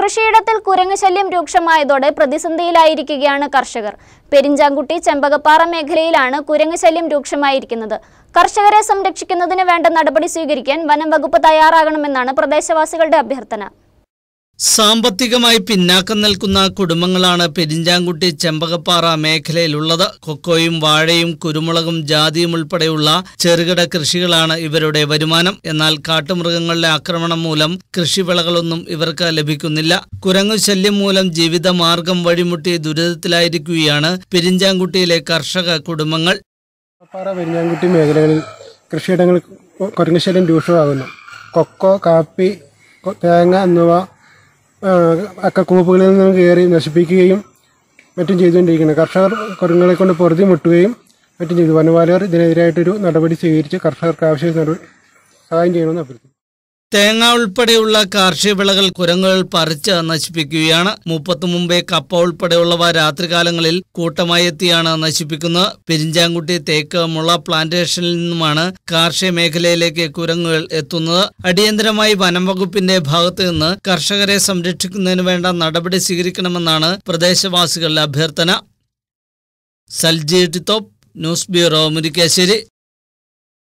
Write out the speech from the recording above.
കൃഷിയിടത്തിൽ കുരങ്ങ് ശല്യം രൂക്ഷമായതോടെ പ്രതിസന്ധിയിലായിരിക്കുകയാണ് കർഷകർ. പെരിഞ്ചാങ്കുട്ടി ചെമ്പകപ്പാറ മേഖലയിലാണ് കുരങ്ങ് ശല്യം രൂക്ഷമായിരിക്കുന്നത്. കർഷകരെ സംരക്ഷിക്കുന്നതിന് വേണ്ട നടപടി സ്വീകരിക്കാൻ വനം വകുപ്പ് തയ്യാറാകണമെന്നാണ് പ്രദേശവാസികളുടെ അഭ്യർത്ഥന. സാമ്പത്തികമായി പിന്നാക്കം നിൽക്കുന്ന കുടുംബങ്ങളാണ് പെരിഞ്ചാങ്കുട്ടി ചെമ്പകപ്പാറ മേഖലയിലുള്ളത്. കൊക്കോയും വാഴയും കുരുമുളകും ജാതിയും ഉൾപ്പെടെയുള്ള ചെറുകിട കൃഷികളാണ് ഇവരുടെ വരുമാനം. എന്നാൽ കാട്ടുമൃഗങ്ങളുടെ ആക്രമണം മൂലം കൃഷിവിളകളൊന്നും ഇവർക്ക് ലഭിക്കുന്നില്ല. കുരങ്ങു ശല്യം മൂലം ജീവിതമാർഗം വഴിമുട്ടി ദുരിതത്തിലായിരിക്കുകയാണ് പെരിഞ്ചാങ്കുട്ടിയിലെ കർഷക കുടുംബങ്ങൾ. പെരിഞ്ചാങ്കുട്ടി മേഖലകളിൽ കൃഷിയിടങ്ങൾ കുരങ്ങശല്യം രൂക്ഷമാകുന്നു. കൊക്കോ കാപ്പി തേങ്ങ എന്നിവ ആ, നിന്നും കയറി നശിപ്പിക്കുകയും മറ്റും ചെയ്തുകൊണ്ടിരിക്കുന്നത് കർഷകർ കുരങ്ങുകളെ കൊണ്ട് പൊറുതി മുട്ടുകയും മറ്റും ചെയ്തു. വനപാലകർ ഇതിനെതിരായിട്ടൊരു നടപടി സ്വീകരിച്ച് കർഷകർക്ക് ആവശ്യമായ നടപടി സഹായം ചെയ്യണമെന്ന് അഭ്യർത്ഥിക്കുന്നു. തേങ്ങ ഉൾപ്പെടെയുള്ള കാർഷിക വിളകൾ കുരങ്ങുകൾ പറിച്ച് നശിപ്പിക്കുകയാണ്. മുപ്പത്തു മുമ്പേ കപ്പ ഉൾപ്പെടെയുള്ളവ രാത്രികാലങ്ങളിൽ കൂട്ടമായി എത്തിയാണ് നശിപ്പിക്കുന്നത്. പെരിഞ്ചാങ്കുട്ടി തേക്ക് മുള പ്ലാന്റേഷനിൽ നിന്നുമാണ് കാർഷിക മേഖലയിലേക്ക് കുരങ്ങുകൾ എത്തുന്നത്. അടിയന്തരമായി വനം വകുപ്പിന്റെ ഭാഗത്തു നിന്ന് കർഷകരെ സംരക്ഷിക്കുന്നതിന് വേണ്ട നടപടി സ്വീകരിക്കണമെന്നാണ് പ്രദേശവാസികളുടെ അഭ്യർത്ഥന. സൽജി ടിത്തോപ്പ് ന്യൂസ് ബ്യൂറോ മുരിക്കാശ്ശേരി.